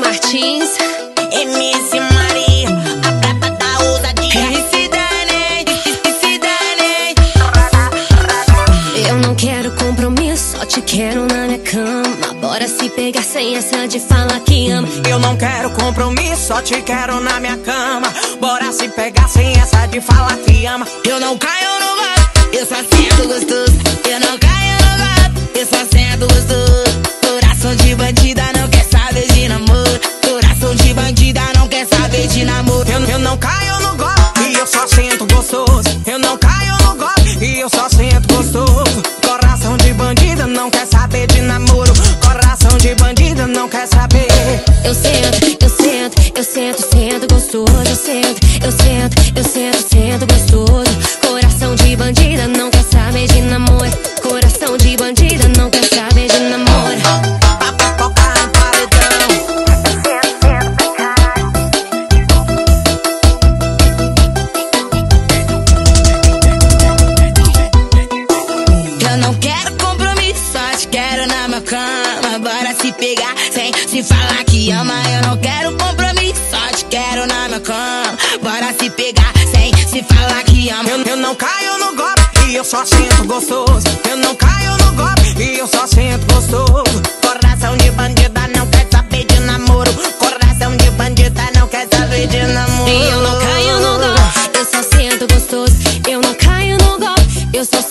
Martins. MC Maria, a braba da ousadia. E se dane, e se dane. Eu não quero compromisso, só te quero na minha cama. Bora se pegar sem essa de falar que ama. Eu não quero compromisso, só te quero na minha cama. Bora se pegar sem essa de falar que ama. Eu não caio no golpe, eu só sinto gostoso. Não caio no golpe e eu só sinto gostoso. Eu não caio no golpe e eu só sinto gostoso. Coração de bandida não quer saber de namoro. Coração de bandida não quer saber. Eu sento, cama, bora se pegar sem se falar que ama. Eu não quero compromisso, só te quero na minha cama. Bora se pegar sem se falar que ama. Eu, eu não caio no golpe e eu só sinto gostoso. Eu não caio no golpe e eu só sinto gostoso. Coração de bandida não quer saber de namoro. Coração de bandida não quer saber de namoro. Eu não caio no golpe, eu só sinto gostoso. Eu não caio no golpe, eu só sinto